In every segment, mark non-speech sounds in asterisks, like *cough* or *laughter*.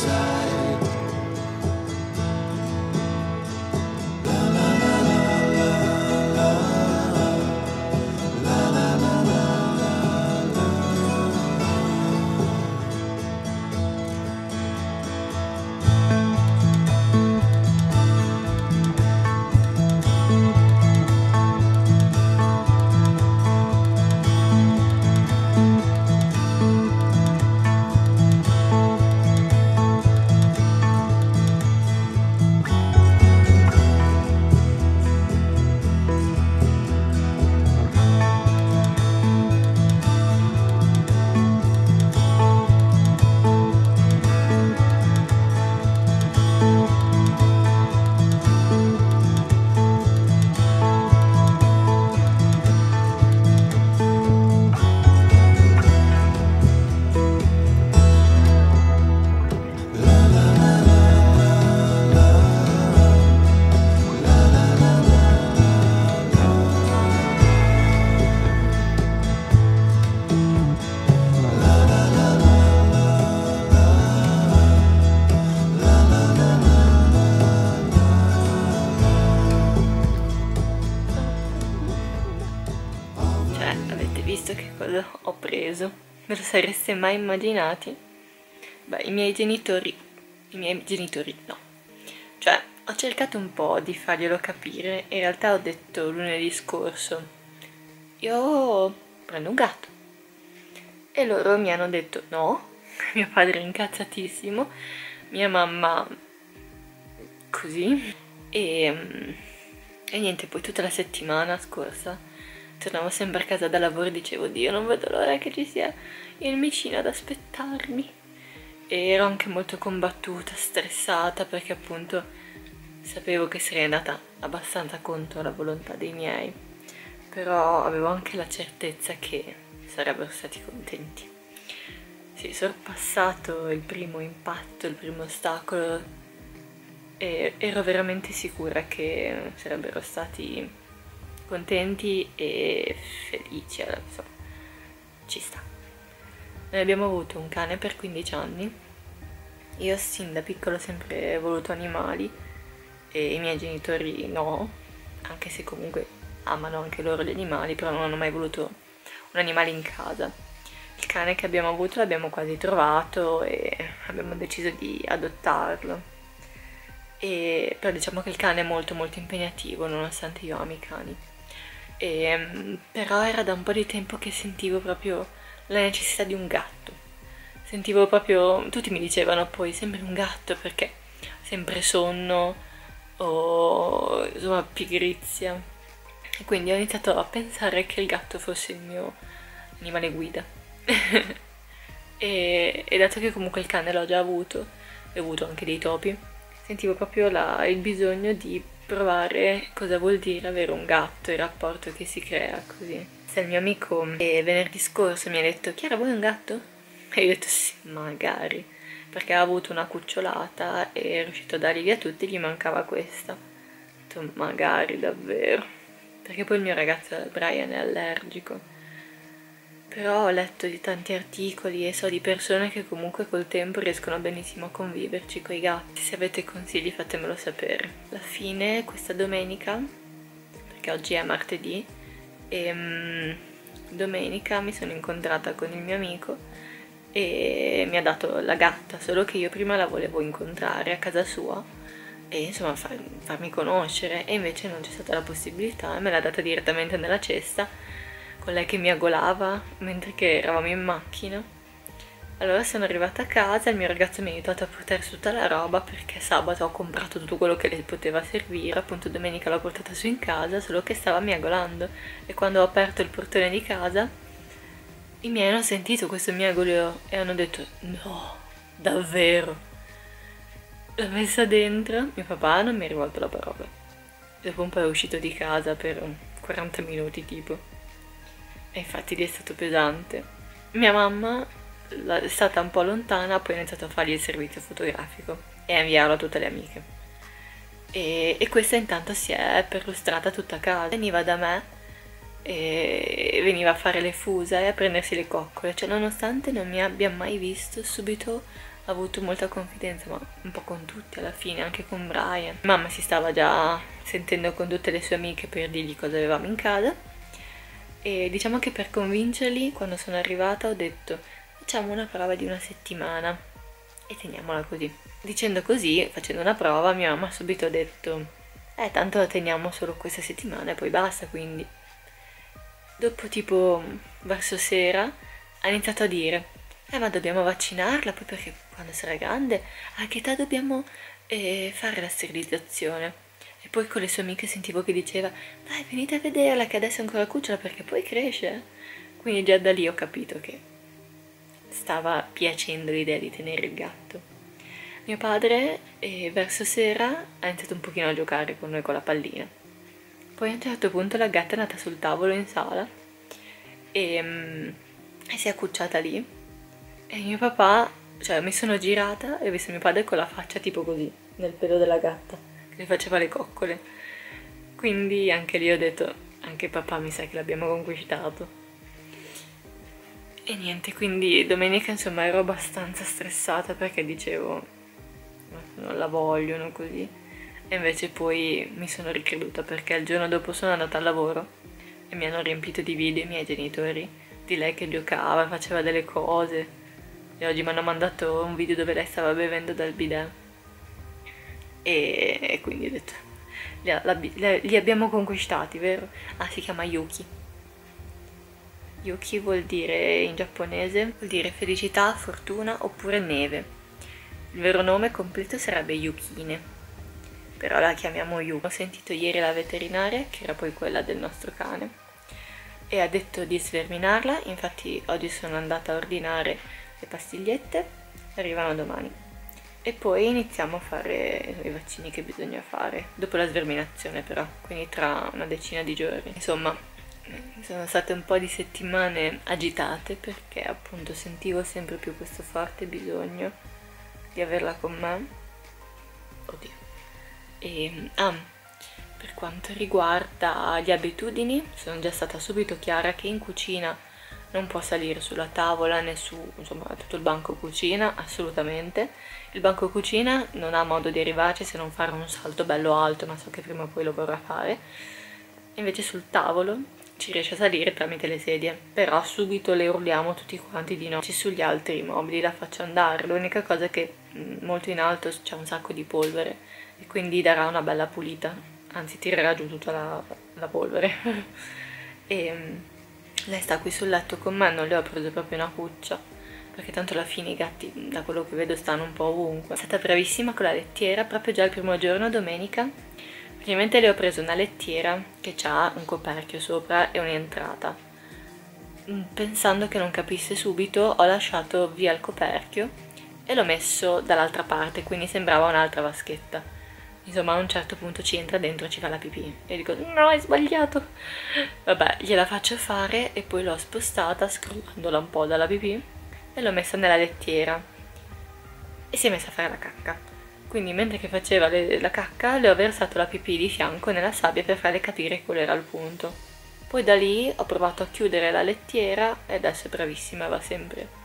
side. Visto che cosa ho preso? Me lo sareste mai immaginati? Beh, i miei genitori... I miei genitori no. Cioè, ho cercato un po' di farglielo capire. In realtà ho detto lunedì scorso, io prendo un gatto. E loro mi hanno detto no. *laughs* Mio padre è incazzatissimo. Mia mamma così. E, mm, e niente, poi tutta la settimana scorsa tornavo sempre a casa da lavoro e dicevo Dio non vedo l'ora che ci sia il micino ad aspettarmi. E ero anche molto combattuta, stressata perché appunto sapevo che sarei andata abbastanza contro la volontà dei miei. Però avevo anche la certezza che sarebbero stati contenti. Sì, sorpassato il primo impatto, il primo ostacolo e ero veramente sicura che sarebbero stati contenti e felici, adesso ci sta. Noi abbiamo avuto un cane per 15 anni, io sin da piccolo ho sempre voluto animali e i miei genitori no, anche se comunque amano anche loro gli animali, però non hanno mai voluto un animale in casa. Il cane che abbiamo avuto l'abbiamo quasi trovato e abbiamo deciso di adottarlo. E, però diciamo che il cane è molto molto impegnativo nonostante io ami i cani. E, mm, però era da un po' di tempo che sentivo proprio la necessità di un gatto. Sentivo proprio, tutti mi dicevano poi sembri un gatto perché sempre sonno o insomma pigrizia. E quindi ho iniziato a pensare che il gatto fosse il mio animale guida. *laughs* e, e dato che comunque il cane l'ho già avuto, e ho avuto anche dei topi, sentivo proprio la- il bisogno di provare cosa vuol dire avere un gatto, il rapporto che si crea così. Se il mio amico venerdì scorso mi ha detto Chiara vuoi un gatto? *laughs* E io ho detto sì, magari, perché ha avuto una cucciolata e è riuscito a dargli via tutti, gli mancava questa. Ho detto magari davvero, perché poi il mio ragazzo Brian è allergico. Però ho letto di tanti articoli e so di persone che comunque col tempo riescono benissimo a conviverci con i gatti. Se avete consigli fatemelo sapere. Alla fine, questa domenica, perché oggi è martedì, e mm, domenica mi sono incontrata con il mio amico e mi ha dato la gatta, solo che io prima la volevo incontrare a casa sua e insomma far- farmi conoscere e invece non c'è stata la possibilità e me l'ha data direttamente nella cesta con lei che mi aggolava mentre eravamo in macchina. Allora sono arrivata a casa, il mio ragazzo mi ha aiutato a portare su tutta la roba perché sabato ho comprato tutto quello che le poteva servire, appunto domenica l'ho portata su in casa, solo che stava miagolando e quando ho aperto il portone di casa i miei hanno sentito questo miagolio e hanno detto no, davvero. L'ho messa dentro, mio papà non mi ha rivolto la parola. Dopo un po' è uscito di casa per 40 minuti tipo. E infatti lì è stato pesante. Mia mamma è stata un po' lontana, poi ha iniziato a fargli il servizio fotografico e a inviarlo a tutte le amiche. E, e questa intanto si è perlustrata tutta a casa. Veniva da me e veniva a fare le fuse e a prendersi le coccole, cioè nonostante non mi abbia mai visto, subito ha avuto molta confidenza, ma un po' con tutti alla fine, anche con Brian. Mamma si stava già sentendo con tutte le sue amiche per dirgli cosa avevamo in casa e diciamo che per convincerli, quando sono arrivata, ho detto facciamo una prova di una settimana e teniamola così. Dicendo così, facendo una prova, mia mamma ha subito detto eh tanto la teniamo solo questa settimana e poi basta, quindi. Dopo tipo verso sera ha iniziato a dire eh ma dobbiamo vaccinarla poi perché quando sarà grande? A che età dobbiamo eh, fare la sterilizzazione poi con le sue amiche sentivo che diceva dai venite a vederla che adesso è ancora cucciola perché poi cresce. Quindi già da lì ho capito che stava piacendo l'idea di tenere il gatto. Mio padre eh, verso sera ha iniziato un pochino a giocare con noi con la pallina. Poi a un certo punto la gatta è andata sul tavolo in sala e, um, e si è accucciata lì. E mio papà, cioè mi sono girata e ho visto mio padre con la faccia tipo così, nel pelo della gatta, le faceva le coccole. Quindi anche lì ho detto, anche papà mi sa che l'abbiamo conquistato. E niente, quindi domenica insomma ero abbastanza stressata perché dicevo, non la vogliono così e invece poi mi sono ricreduta perché il giorno dopo sono andata al lavoro e mi hanno riempito di video i miei genitori di lei che giocava, faceva delle cose e oggi mi hanno mandato un video dove lei stava bevendo dal bidet e, quindi ho detto li, la, li abbiamo conquistati, vero? Ah, si chiama Yuki Yuki vuol dire in giapponese vuol dire felicità, fortuna oppure neve il vero nome completo sarebbe Yukine però la chiamiamo Yu. Ho sentito ieri la veterinaria, che era poi quella del nostro cane, e ha detto di sverminarla, infatti oggi sono andata a ordinare le pastigliette, arrivano domani. E poi iniziamo a fare i vaccini che bisogna fare, dopo la sverminazione però, quindi tra una decina di giorni. Insomma, sono state un po' di settimane agitate perché appunto sentivo sempre più questo forte bisogno di averla con me. Oddio e, ah, per quanto riguarda le abitudini, sono già stata subito chiara che in cucina non può salire sulla tavola né su insomma, tutto il banco cucina, assolutamente. Il banco cucina non ha modo di arrivarci se non fare un salto bello alto, ma so che prima o poi lo vorrà fare. Invece sul tavolo ci riesce a salire tramite le sedie, però subito le urliamo tutti quanti di no. Ci sugli altri mobili la faccio andare, l'unica cosa è che mm, molto in alto c'è un sacco di polvere e quindi darà una bella pulita, anzi tirerà giù tutta la, la polvere. *laughs* e mm, lei sta qui sul letto con me, non le ho preso proprio una cuccia, perché tanto alla fine i gatti, da quello che vedo, stanno un po' ovunque. È stata bravissima con la lettiera, proprio già il primo giorno, domenica, praticamente le ho preso una lettiera che ha un coperchio sopra e un'entrata. Mm, pensando che non capisse subito, ho lasciato via il coperchio e l'ho messo dall'altra parte, quindi sembrava un'altra vaschetta. Insomma a un certo punto ci entra dentro e ci fa la pipì. E dico no hai sbagliato. Vabbè gliela faccio fare e poi l'ho spostata scrollandola un po' dalla pipì e l'ho messa nella lettiera. E si è messa a fare la cacca. Quindi mentre che faceva le, la cacca le ho versato la pipì di fianco nella sabbia per farle capire qual era il punto. Poi da lì ho provato a chiudere la lettiera e adesso è bravissima va sempre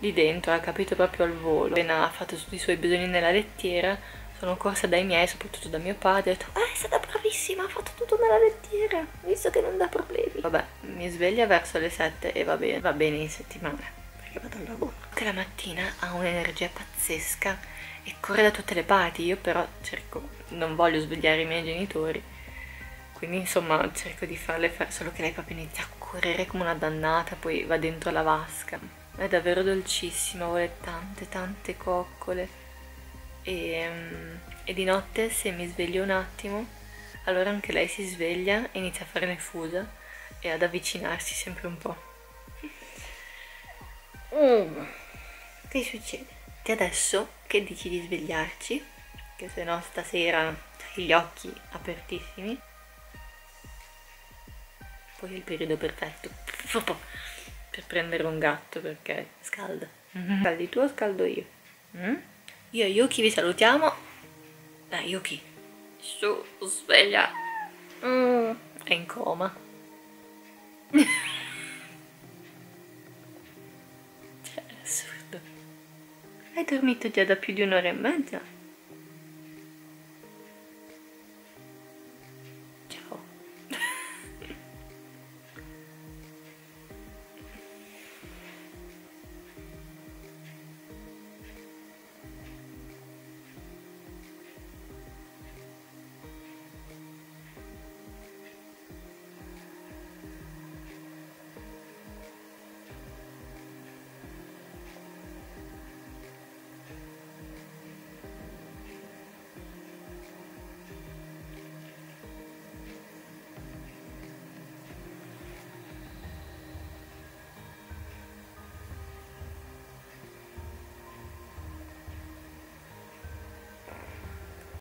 lì dentro ha capito proprio al volo. Appena ha fatto tutti i suoi bisogni nella lettiera sono corsa dai miei, soprattutto da mio padre, ho detto, ah, è stata bravissima, ha fatto tutto nella lettiera, visto che non dà problemi. Vabbè, mi sveglia verso le 7 e va bene, va bene in settimana, vado al lavoro. Che la mattina ha un'energia pazzesca e corre da tutte le parti, io però cerco, non voglio svegliare i miei genitori, quindi insomma cerco di farle fare, solo che lei proprio inizia a correre come una dannata, poi va dentro la vasca. È davvero dolcissima, vuole tante tante coccole e, e di notte se mi sveglio un attimo allora anche lei si sveglia e inizia a fare le fusa e ad avvicinarsi sempre un po'. Mm. Che succede? E adesso che dici di svegliarci? Che se no stasera hai gli occhi apertissimi. Poi è il periodo perfetto *laughs* per prendere un gatto perché scalda. Scaldi tu o scaldo io? Mm? Io e Yuki vi salutiamo. Dai Yuki, su, sveglia. Mm, è in coma. *laughs* Hai dormito già da più di un'ora e mezza?